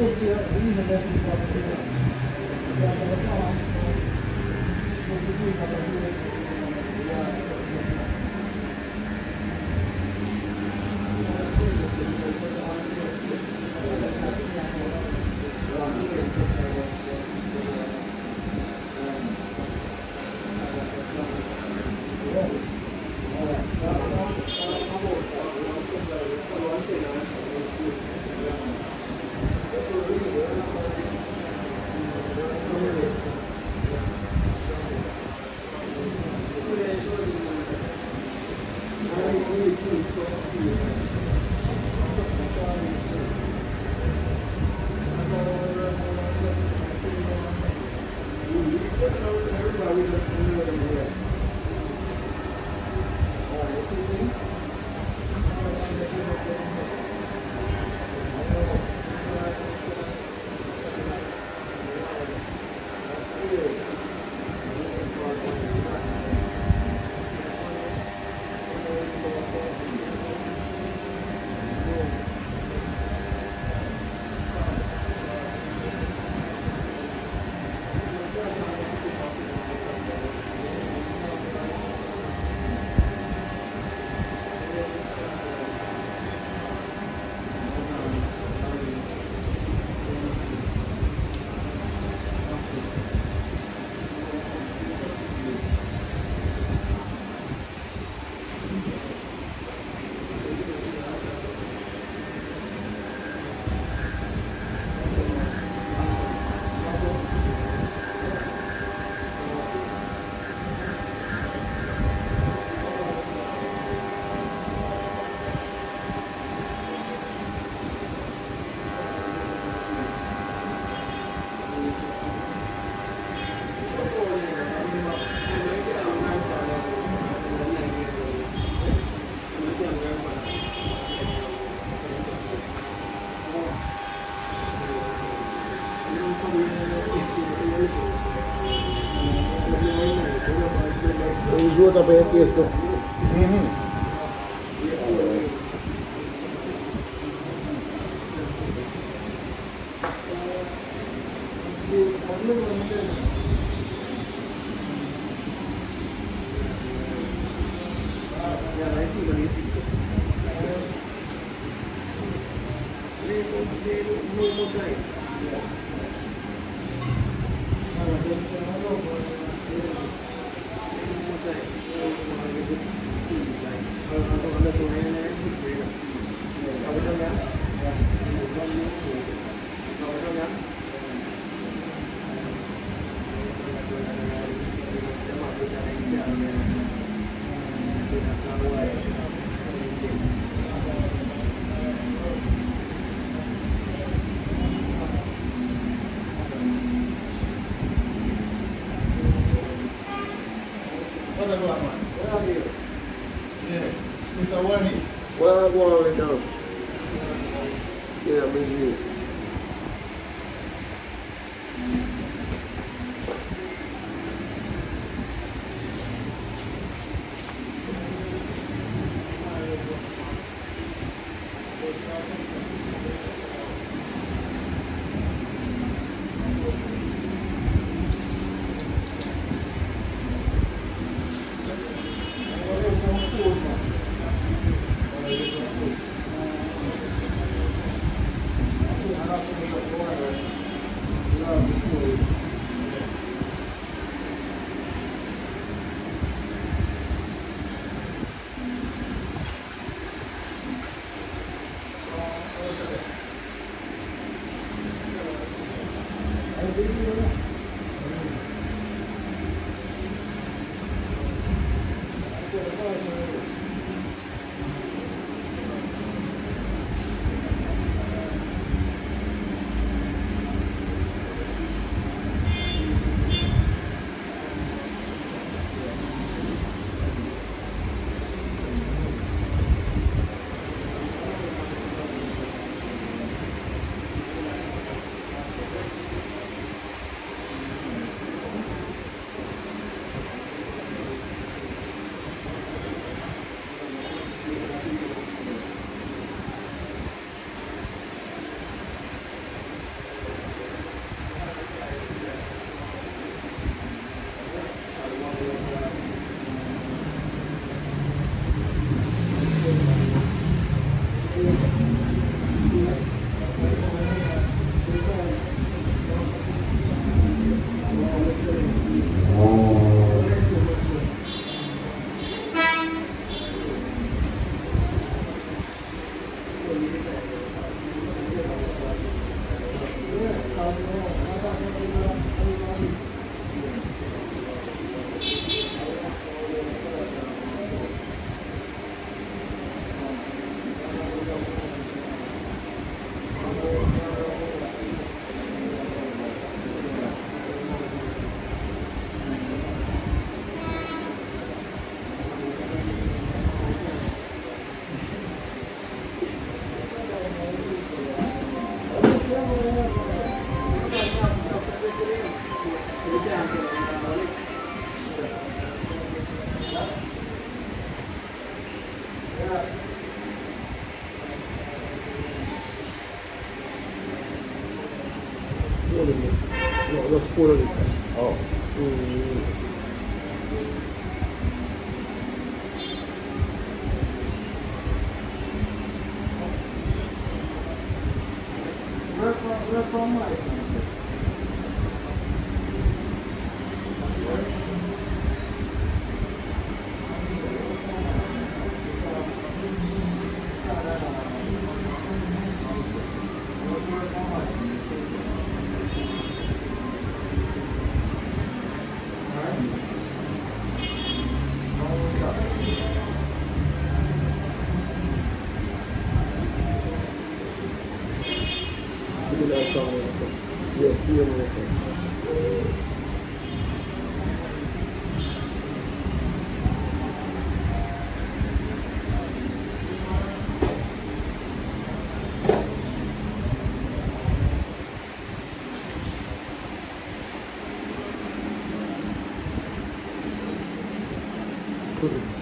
kokuyor. İyi mi? Nasıl? Kilo का bag है इसको Thank you. Mr. Wani. Are you right? Yeah, I'm Thank you. Where from, where from, Mike? 願いします。よお願いします。Thank you.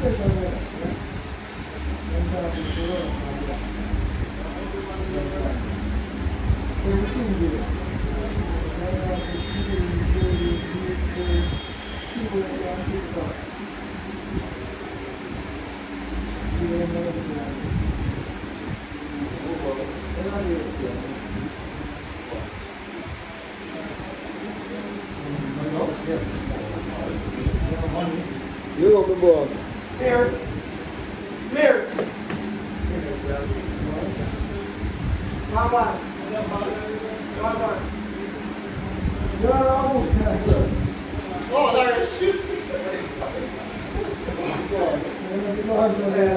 中国 welcome, boss. You up, so. No,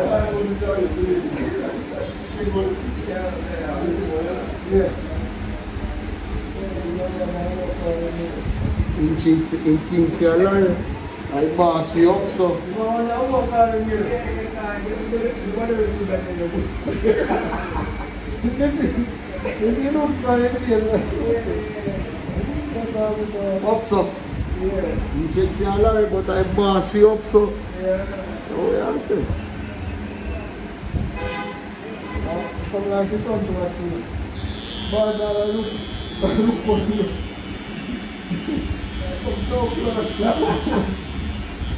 I work hard in here. Listen, listen, you know, it's not in here. That's all Ay bağısı yoksa. Valla bakarım yok. Opso. Yiyeceksin hala ve bu tabi bağısı yoksa. O yaptı. Kameraki son tuvatı. Bazı ara yok. Rup koyuyor. Opso.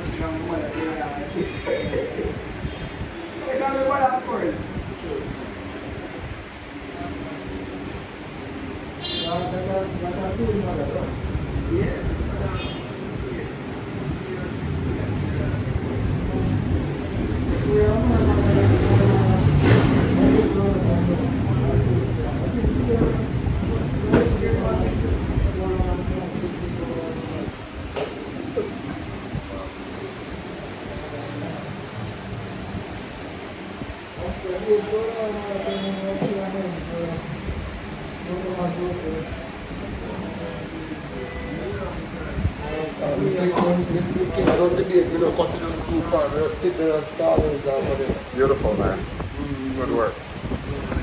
criança já não mora Legal memorar a coisa. Vai tudo, né, Yeah. Far, we just skip it and start it off of. Beautiful, man. Good work.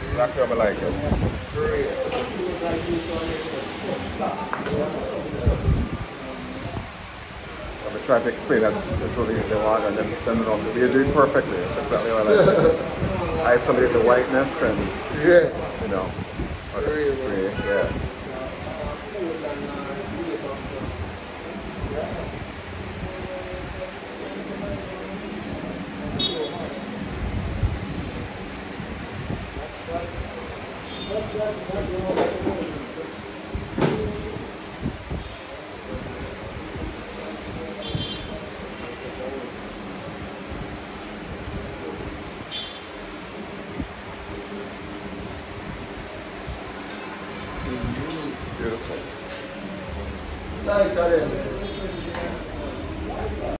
Exactly how I like it. I'm gonna try to explain as, as soon as you want, and then, you're doing perfectly. That's exactly what I like. Isolate the whiteness and, Yeah. you know, Really, yeah. よろしくお願いします。